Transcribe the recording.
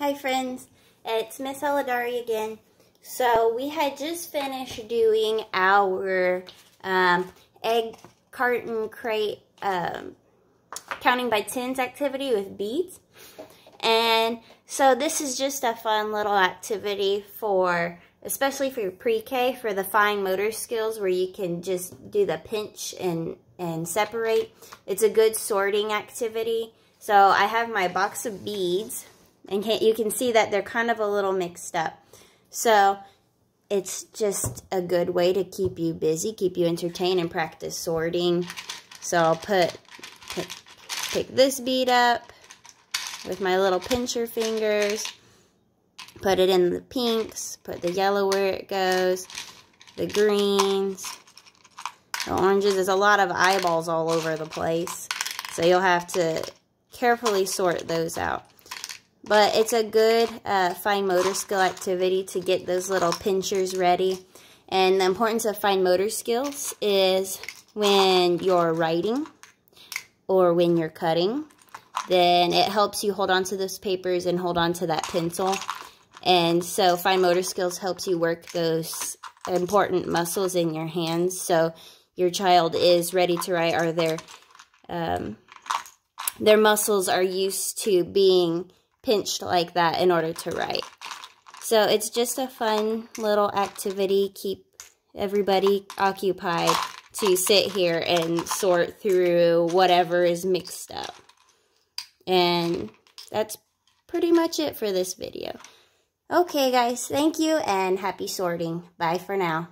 Hi friends, it's Miss Eladhari again. So we had just finished doing our um, egg carton crate um, counting by tens activity with beads. And so this is just a fun little activity for, especially for your pre-K, for the fine motor skills where you can just do the pinch and, and separate. It's a good sorting activity. So I have my box of beads and you can see that they're kind of a little mixed up. So it's just a good way to keep you busy, keep you entertained, and practice sorting. So I'll put, pick, pick this bead up with my little pincher fingers, put it in the pinks, put the yellow where it goes, the greens, the oranges. There's a lot of eyeballs all over the place, so you'll have to carefully sort those out. But it's a good uh, fine motor skill activity to get those little pinchers ready. And the importance of fine motor skills is when you're writing or when you're cutting, then it helps you hold on to those papers and hold on to that pencil. And so fine motor skills helps you work those important muscles in your hands. So your child is ready to write or their, um, their muscles are used to being pinched like that in order to write. So it's just a fun little activity. Keep everybody occupied to sit here and sort through whatever is mixed up. And that's pretty much it for this video. Okay, guys. Thank you and happy sorting. Bye for now.